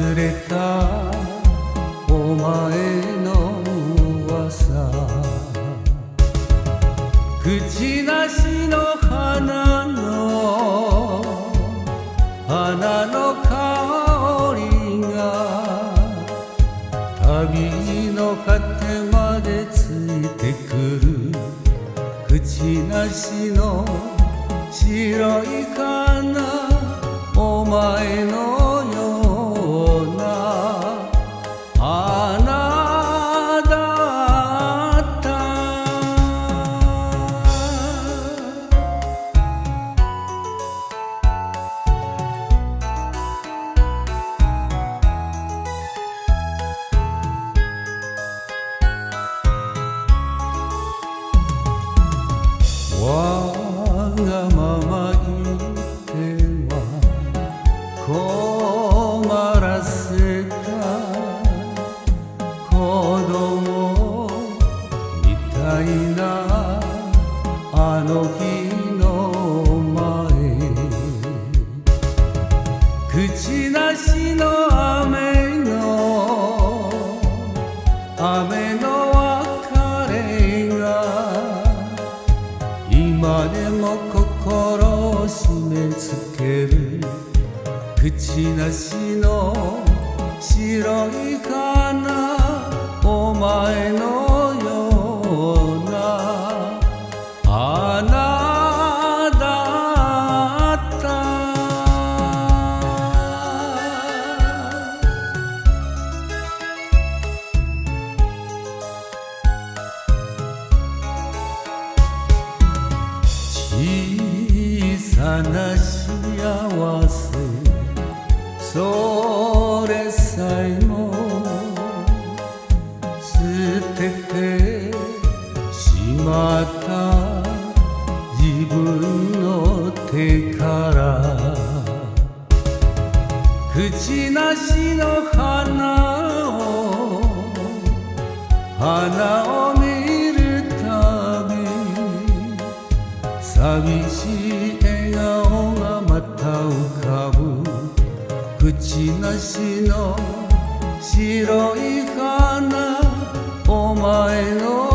忘れた。お前の噂。口なしの花の花の香りが旅の果てまでついてくる。口なしの白い花。お前のがまま言っては困らせた子供みたいなあの日の前口なしの雨の雨心を締め付ける口なしの白い花お前のような。花だった。小さな幸せそれさえも捨ててしまった自分の手から口なしの花を花を寂しい笑顔がまた浮かぶ。口なしの白い花。お前の